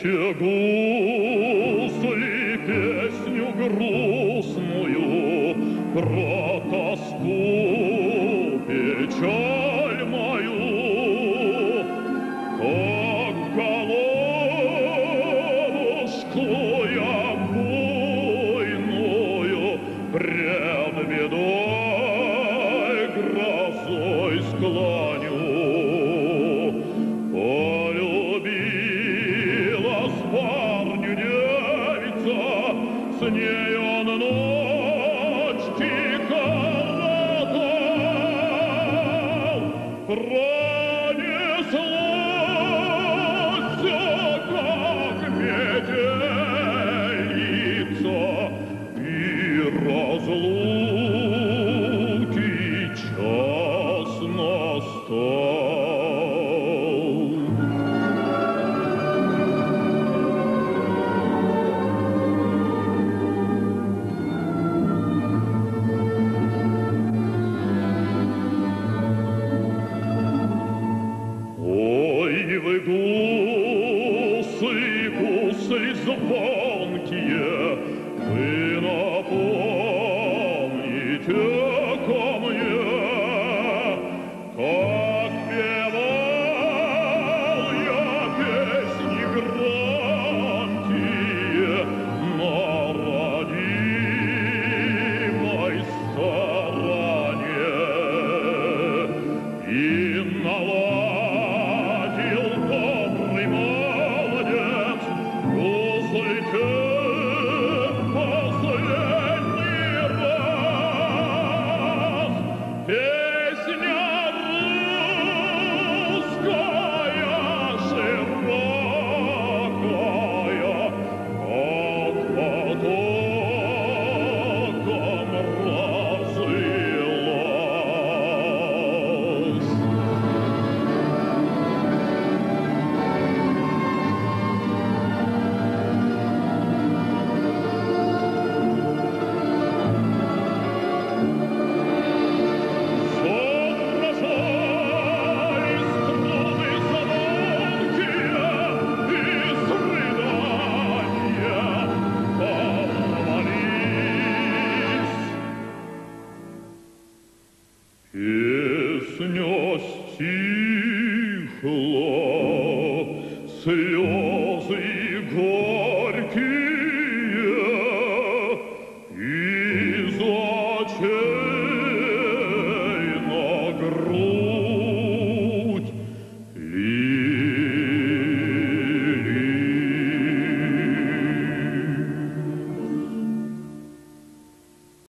те гусли песню грустную про тоску печаль. звезда, с нею ночь текла. Кровь звонкие, вы напомните. стихла слез.